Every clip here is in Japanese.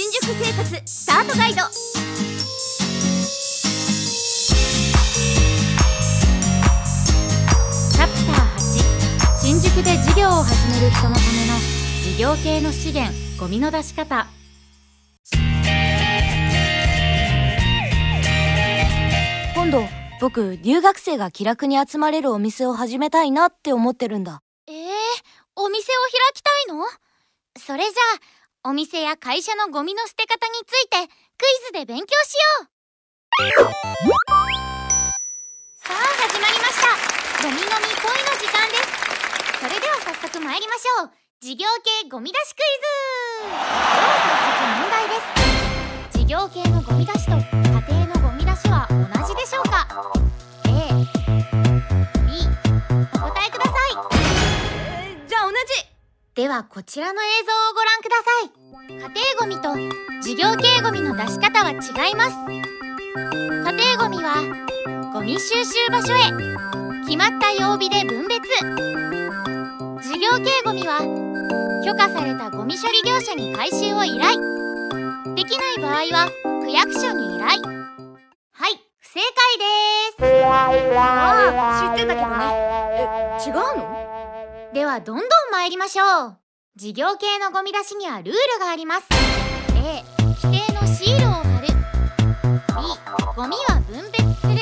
新宿生活スタートガイド。チャプター8新宿で事業を始める人のための事業系の資源ゴミの出し方。今度僕留学生が気楽に集まれるお店を始めたいなって思ってるんだ。えー、お店を開きたいの？それじゃあお店や会社のゴミの捨て方についてクイズで勉強しよう。さあ始まりました。ゴミ飲み恋の時間です。それでは早速参りましょう。事業系ゴミ出しクイズ。では早速問題です。事業系のゴミ出しと家庭のゴミ出しは同じでしょうか？A B お答えください。じゃあ同じ。ではこちらの映像をご覧くだ業系ゴミの出し方は違います。家庭ゴミはゴミ収集場所へ。決まった曜日で分別。事業系ゴミは許可されたゴミ処理業者に回収を依頼。できない場合は区役所に依頼。はい不正解です。ああ知ってたけどね。え違うの？ではどんどん参りましょう事業系のゴミ出しにはルールがあります。A 規定のシールを貼る。B ゴミは分別する。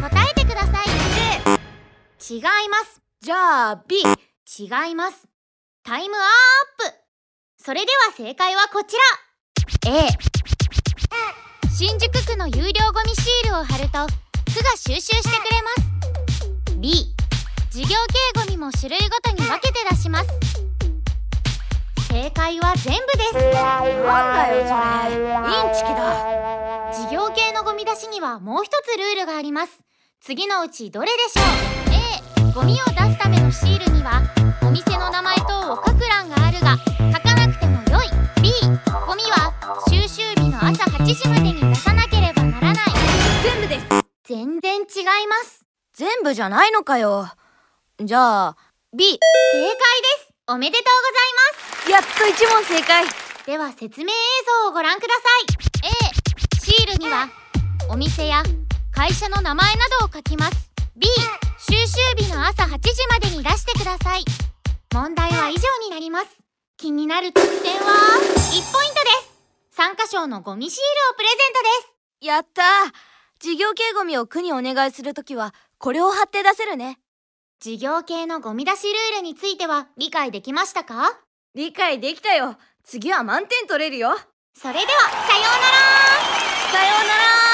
答えてください。A 違います。じゃあ B 違います。タイムアップ。それでは正解はこちら。A 新宿区の有料ゴミシールを貼ると区が収集してくれます。B 事業系ゴミも種類ごとに分けて出します。正解は全部です。なんだよそれ。インチキだ。事業系のゴミ出しにはもう一つルールがあります。次のうちどれでしょう？A ゴミを出すためのシールにはお店の名前等を書く欄があるが書かなくてもよい。B ゴミは収集日の朝8時までに出さなければならない。全部です。全然違います。全部じゃないのかよ。じゃあ B 正解です。おめでとうございやっと一問正解。では説明映像をご覧ください。A シールにはお店や会社の名前などを書きます。B 収集日の朝8時までに出してください。問題は以上になります。気になる得点は1ポイントです。参加賞のゴミシールをプレゼントです。やった。事業系ゴミを区にお願いするときはこれを貼って出せるね。事業系のゴミ出しルールについては理解できましたか？理解できたよ。次は満点取れるよ。それではさようなら。さようなら